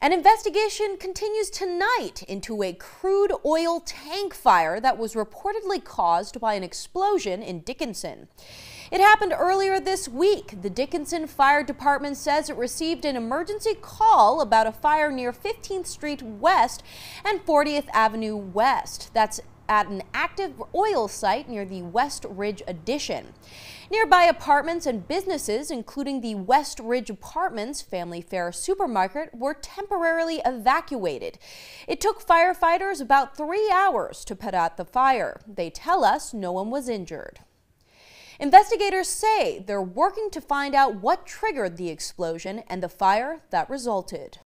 An investigation continues tonight into a crude oil tank fire that was reportedly caused by an explosion in Dickinson. It happened earlier this week. The Dickinson Fire Department says it received an emergency call about a fire near 15th Street West and 40th Avenue West. That's at an active oil site near the West Ridge Addition. Nearby apartments and businesses, including the West Ridge Apartments Family Fare supermarket, were temporarily evacuated. It took firefighters about three hours to put out the fire. They tell us no one was injured. Investigators say they're working to find out what triggered the explosion and the fire that resulted.